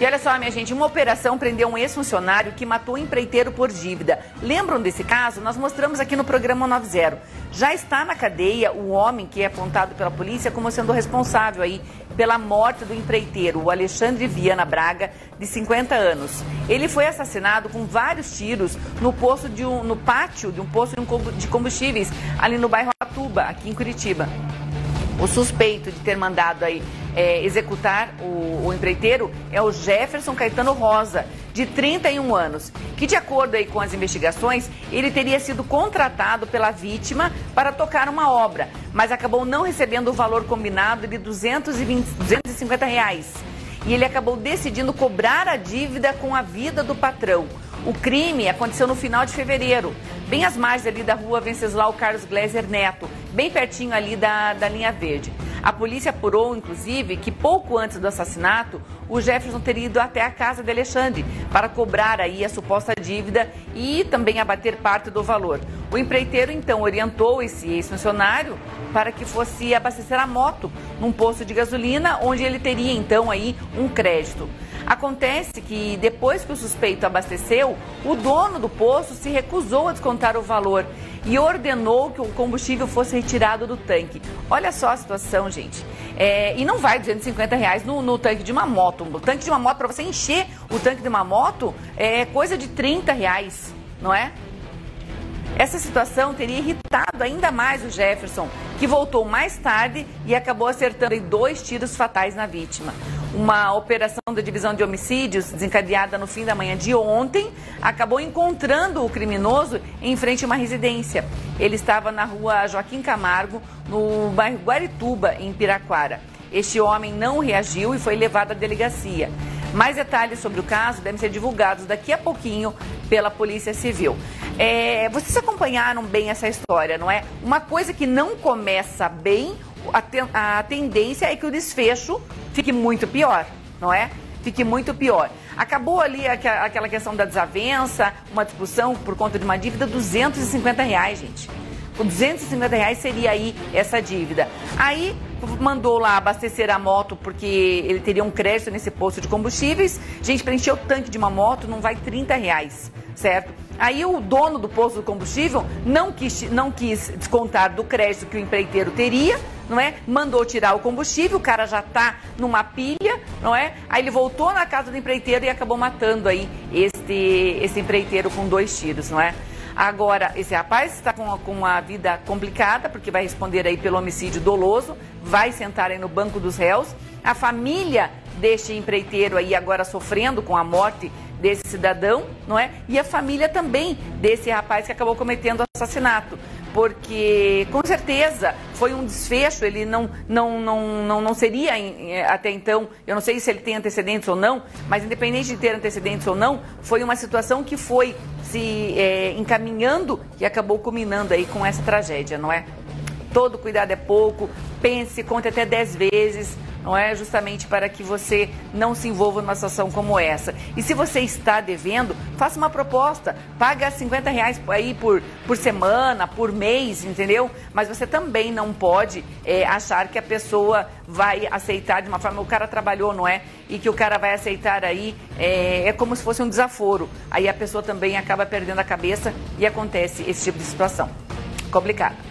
E olha só, minha gente, uma operação prendeu um ex-funcionário que matou um empreiteiro por dívida. Lembram desse caso? Nós mostramos aqui no programa 90. Já está na cadeia o homem que é apontado pela polícia como sendo responsável aí pela morte do empreiteiro, o Alexandre Viana Braga, de 50 anos. Ele foi assassinado com vários tiros no poço de um, no pátio de um poço de combustíveis ali no bairro Atuba, aqui em Curitiba. O suspeito de ter mandado aí é, executar o, o, empreiteiro é o Jefferson Caetano Rosa, de 31 anos, que de acordo aí com as investigações, ele teria sido contratado pela vítima para tocar uma obra, mas acabou não recebendo o valor combinado de 220, 250 reais. E ele acabou decidindo cobrar a dívida com a vida do patrão. O crime aconteceu no final de fevereiro, bem às margens ali da rua Venceslau Carlos Gleiser Neto, bem pertinho ali da, da linha verde. A polícia apurou, inclusive, que pouco antes do assassinato, o Jefferson teria ido até a casa de Alexandre para cobrar aí a suposta dívida e também abater parte do valor. O empreiteiro, então, orientou esse ex-funcionário para que fosse abastecer a moto num posto de gasolina, onde ele teria, então, aí um crédito. Acontece que depois que o suspeito abasteceu, o dono do posto se recusou a descontar o valor e ordenou que o combustível fosse retirado do tanque. Olha só a situação, gente. É, e não vai 250 reais no, no, tanque de uma moto. O tanque de uma moto, para você encher o tanque de uma moto, é coisa de 30 reais, não é? Essa situação teria irritado ainda mais o Jefferson, que voltou mais tarde e acabou acertando dois tiros fatais na vítima. Uma operação da divisão de homicídios, desencadeada no fim da manhã de ontem, acabou encontrando o criminoso em frente a uma residência. Ele estava na rua Joaquim Camargo, no bairro Guarituba, em Piraquara. Este homem não reagiu e foi levado à delegacia. Mais detalhes sobre o caso devem ser divulgados daqui a pouquinho pela Polícia Civil. É, vocês acompanharam bem essa história, não é? Uma coisa que não começa bem, a, ten, a tendência é que o desfecho fique muito pior, não é? Fique muito pior. Acabou ali aquela questão da desavença, uma discussão por conta de uma dívida, 250 reais, gente. Com 250 reais seria aí essa dívida. Aí mandou lá abastecer a moto porque ele teria um crédito nesse posto de combustíveis. Gente, para encher o tanque de uma moto não vai 30 reais, certo? Aí o dono do posto de combustível não quis, não quis descontar do crédito que o empreiteiro teria, não é? Mandou tirar o combustível, o cara já está numa pilha, não é? Aí ele voltou na casa do empreiteiro e acabou matando aí este, esse empreiteiro com dois tiros, não é? Agora, esse rapaz está com, com uma vida complicada, porque vai responder aí pelo homicídio doloso, vai sentar aí no banco dos réus. A família deste empreiteiro aí agora sofrendo com a morte desse cidadão, não é? E a família também desse rapaz que acabou cometendo assassinato. Porque, com certeza, foi um desfecho, ele não, não, não, não, não seria eh, até então, eu não sei se ele tem antecedentes ou não, mas independente de ter antecedentes ou não, foi uma situação que foi se é, encaminhando e acabou culminando aí com essa tragédia, não é? Todo cuidado é pouco, pense, conte até 10 vezes não é? Justamente para que você não se envolva numa situação como essa. E se você está devendo, faça uma proposta, paga 50 reais aí por, por semana, por mês, entendeu? Mas você também não pode é, achar que a pessoa vai aceitar de uma forma, o cara trabalhou, não é? E que o cara vai aceitar aí, é, é como se fosse um desaforo. Aí a pessoa também acaba perdendo a cabeça e acontece esse tipo de situação. Complicado.